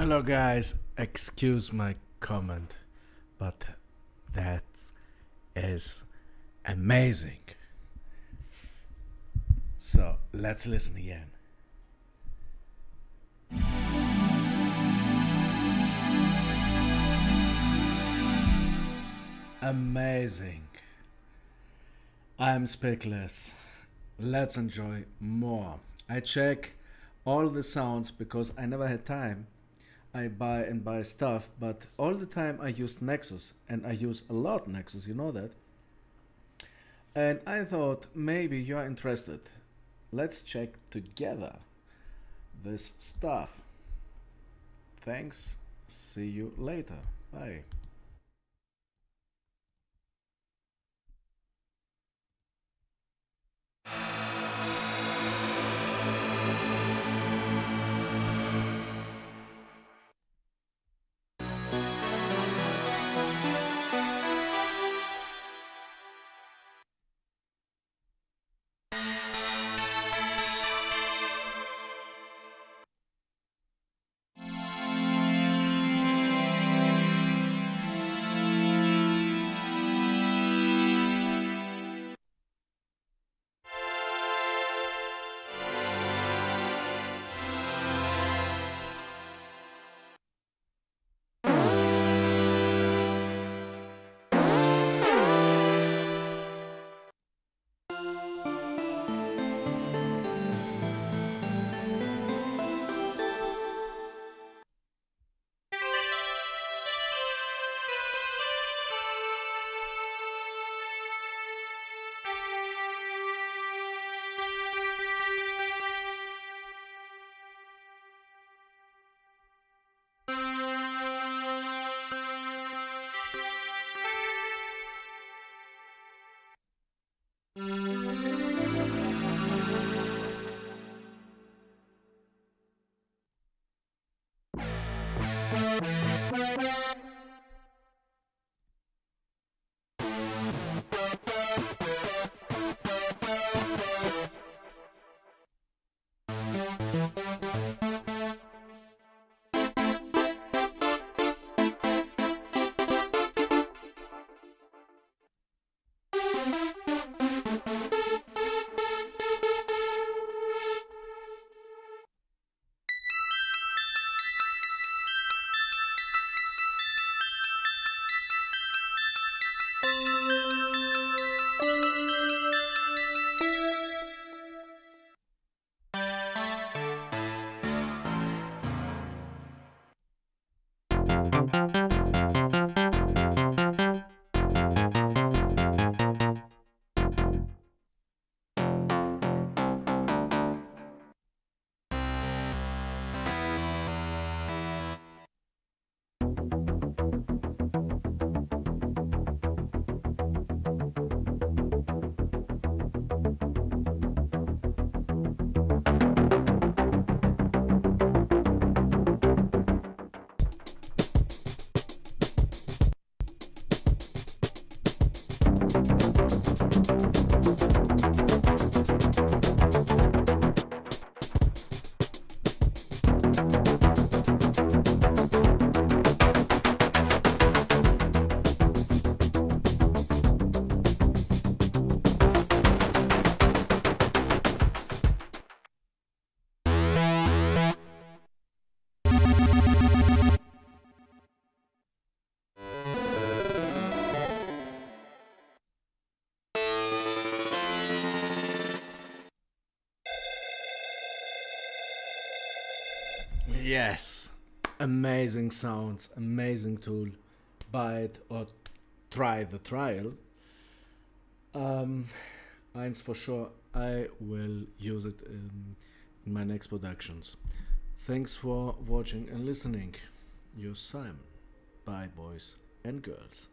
Hello, guys. Excuse my comment, but that is amazing. So let's listen again. Amazing. I'm Spickless. Let's enjoy more. I check all the sounds because I never had time. I buy and buy stuff, but all the time I used Nexus and I use a lot Nexus, you know that. And I thought maybe you are interested. Let's check together this stuff. Thanks. See you later. Bye. Yes, amazing sounds, amazing tool. Buy it or try the trial. Um, eins for sure, I will use it in, in my next productions. Thanks for watching and listening. Your Simon. Bye, boys and girls.